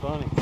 funny.